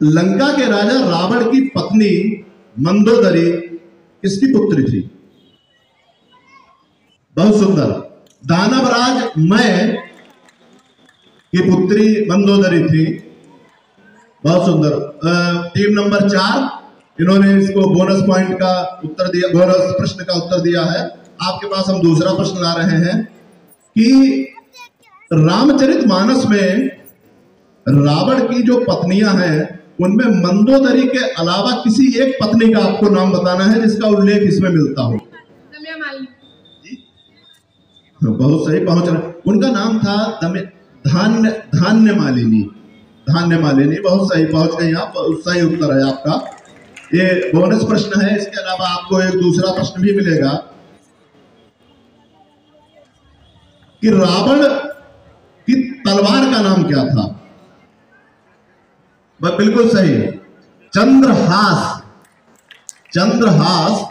लंका के राजा रावण की पत्नी मंदोदरी किसकी पुत्री थी? बहुत सुंदर। दानवराज मैं की पुत्री मंदोदरी थी। बहुत सुंदर। टीम नंबर चार, इन्होंने इसको बोनस पॉइंट का उत्तर दिया बोनस प्रश्न का उत्तर दिया है। आपके पास हम दूसरा प्रश्न ला रहे हैं कि रामचरित मानस में रावण की जो पत्नियाँ हैं उनमें मंदोदरी के अलावा किसी एक पत्नी का आपको नाम बताना है जिसका उल्लेख इसमें मिलता हो। रम्या बहुत सही पहुँच रहा उनका नाम था धान्य धान्य मालिनी। धान्य मालिनी बहुत सही पहुँच गई आप। सही उत्तर है आपका। ये बोनस प्रश्न है इसके अलावा आपको एक दूसरा प्रश्न भी मिलेगा कि रावण की तलवार का नाम क्या था? बिल्कुल सही। चंद्रहास। चंद्रहास,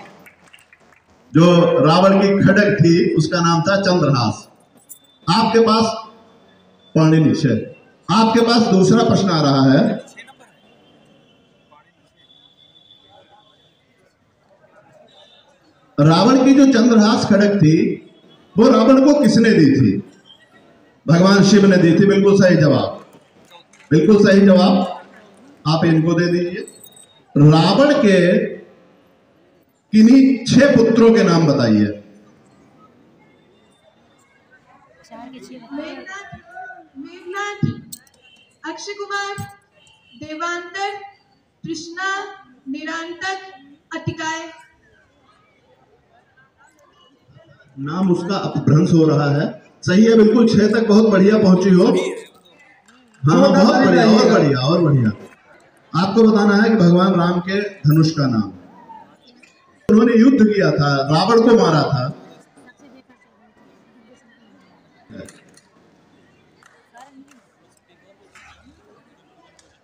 जो रावण की खड़क थी, उसका नाम था चंद्रहास। आपके पास पाणी छह आपके पास दूसरा प्रश्न आ रहा है। रावण की जो चंद्रहास खड़क थी, वो रावण को किसने दी थी? भगवान शिव ने दी थी। बिल्कुल सही जवाब। बिल्कुल सही जवाब। आप इनको दे दीजिए। रावण के किन्हीं छह पुत्रों के नाम बताइए। मेघनाथ मेघनाथ अक्षय कुमार देवांतर कृष्णा निरांतक अतिकाय। नाम उसका अपभ्रंश हो रहा है। सही है बिल्कुल छह तक बहुत बढ़िया पहुँची हो। हाँ। हाँ बहुत बढ़िया और बढ़िया और बढ़िया। आपको बताना है कि भगवान राम के धनुष का नाम। उन्होंने युद्ध किया था रावण को मारा था।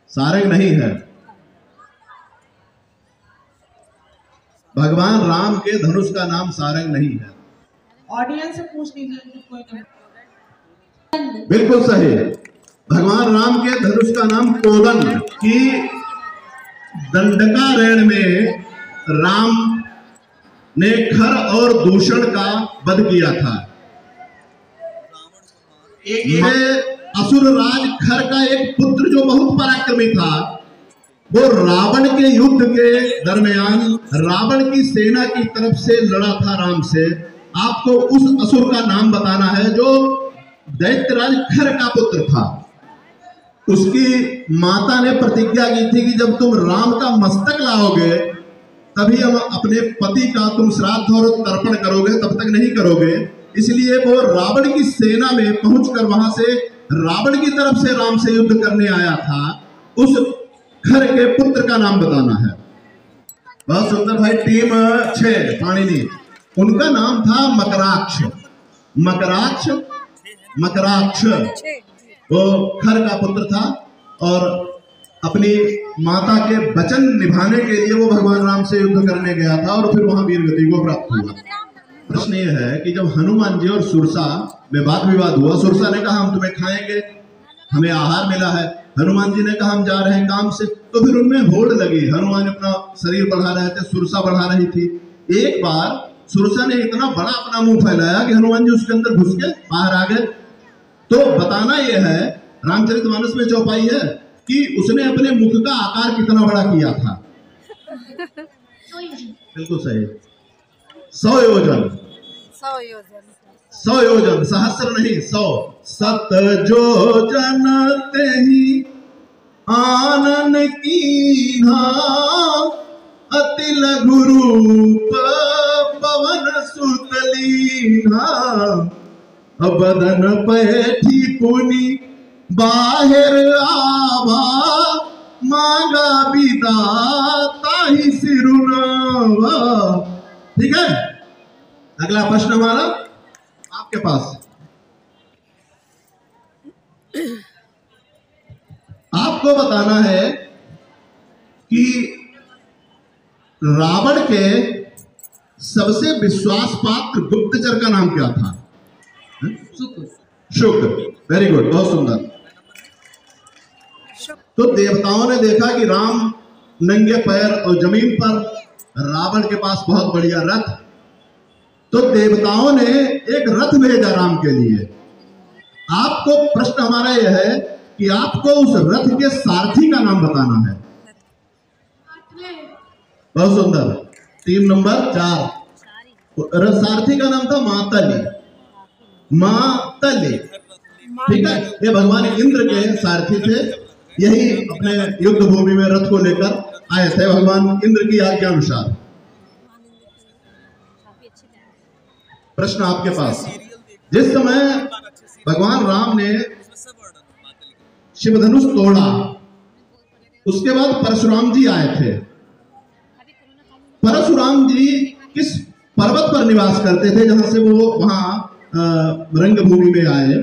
सारंग नहीं है। भगवान राम के धनुष का नाम सारंग नहीं है। ऑडियंस से पूछ लीजिए कोई बिल्कुल सही। भगवान राम के धनुष का नाम कोदन की दंडकारण्य में राम ने खर और दूषण का वध किया था। ये असुर राज खर का एक पुत्र जो बहुत पराक्रमी था। वो रावण के युद्ध के दरमियान रावण की सेना की तरफ़ से लड़ा था राम से। आपको उस असुर का नाम बताना है जो दैत्यराज खर का पुत्र था। उसकी माता ने प्रतिज्ञा की थी कि जब तुम राम का मस्तक लाओगे, तभी हम अपने पति का तुम श्राद्ध और तर्पण करोगे, तब तक नहीं करोगे। इसलिए वो रावण की सेना में पहुंचकर वहाँ से रावण की तरफ़ से राम से युद्ध करने आया था। उस घर के पुत्र का नाम बताना है। बहुत सुंदर भाई, टीम पाणिनि उनका नाम था मकराक्ष। मकराक्ष? मकराक्ष। वो खर का पुत्र था और अपनी माता के वचन निभाने के लिए वो भगवान राम से युद्ध करने गया था और फिर वहाँ वीर गति को प्राप्त हुआ। प्रश्न ये है कि जब हनुमान जी और सुरसा में वाद विवाद हुआ, सुरसा ने कहा, हम तुम्हें खाएँगे, हमें आहार मिला है। हनुमान जी ने कहा, हम जा रहे हैं काम से। तो फिर उनमें होड़ लगी। हनुमान अपना शरीर बढ़ा रहे थे, सुरसा बढ़ा रही थी। एक बार सुरसा ने इतना बड़ा अपना मुँह फैलाया कि हनुमान जी उसके अंदर घुस के बाहर आ गए। तो बताना यह है रामचरितमानस में चौपाई है कि उसने अपने मुख का आकार कितना बड़ा किया था? बिल्कुल सही। सौ योजन सौ योजन सौ योजन सहस्र नहीं सौ। सत जो ते ही आनन की अति लघु बदन पैठी पुनी, बाहर आवा मांगा बिदा ताही सिरुनावा ठीक है? अगला प्रश्न हमारा आपके पास। आपको बताना है कि रावण के सबसे विश्वास पात्र गुप्तचर का नाम क्या था? शुक्र। वेरी गुड बहुत सुंदर। तो देवताओं ने देखा कि राम नंगे पैर और ज़मीन पर रावण के पास बहुत बढ़िया रथ। तो देवताओं ने एक रथ भेजा राम के लिए। आपको प्रश्न हमारा यह है कि आपको उस रथ के सारथी का नाम बताना है। बहुत सुंदर। टीम नंबर, चार। रथ सारथी का नाम था मातली मातली। ठीक है? ये भगवान इंद्र के सारथी थे। यही अपने युद्ध भूमि में रथ को लेकर आए थे। भगवान इंद्र की आज्ञा अनुसार। प्रश्न आपके पास। जिस समय भगवान राम ने शिवधनुष तोड़ा, उसके बाद परशुराम जी आए थे। परशुराम जी किस पर्वत पर निवास करते थे? जहाँ से वो वहाँ रंगभूमि में आए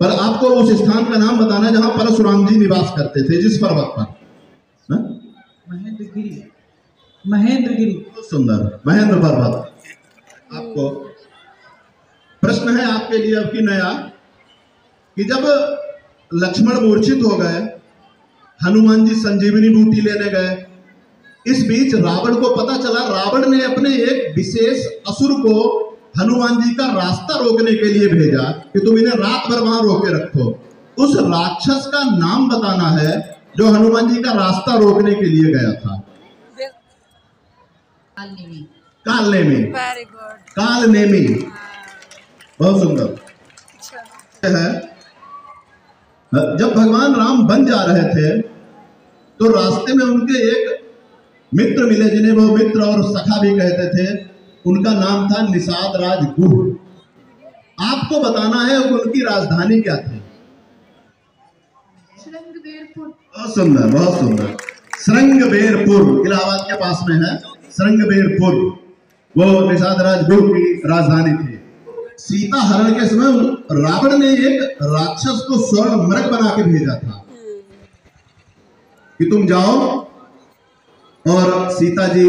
पर आपको उस स्थान का नाम बताना है जहाँ परशुराम जी निवास करते थे जिस पर्वत पर। हाँ? महेंद्रगिरी। महेंद्रगिरी। बहुत सुंदर। महेंद्र पर्वत। आपको प्रश्न है आपके लिए अब की नया कि जब लक्ष्मण मूर्छित हो गए हनुमान जी संजीवनी बूटी लेने गए इस बीच रावण को पता चला रावण ने अपने एक विशेष असुर को हनुमान जी का रास्ता रोकने के लिए भेजा कि तुम इन्हें रात भर वहाँ रोके रखो। उस राक्षस का नाम बताना है जो हनुमान जी का रास्ता रोकने के लिए गया था। काल नेमी काल नेमी बहुत सुंदर। है जब भगवान राम बन जा रहे थे तो रास्ते में उनके एक मित्र मिले जिन्हें वो मित्र और सखा भी कहते थे। उनका नाम था निषाद राज गुह आपको बताना है उनकी राजधानी क्या थी? बहुत सुंदर बहुत सुंदर। श्रृंगबेरपुर इलाहाबाद के पास में है। श्रृंगबेरपुर वो निषाद राज गुह की राजधानी थी। सीता हरण के समय रावण ने एक राक्षस को स्वर्ण मृग बना के भेजा था। कि तुम जाओ और सीता जी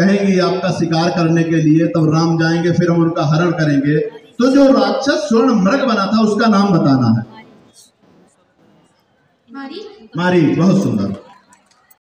कहेंगी आपका शिकार करने के लिए तब राम जाएँगे फिर हम उनका हरण करेंगे। तो जो राक्षस स्वर्ण मृग बना था उसका नाम बताना है। मारी? मारी बहुत सुंदर।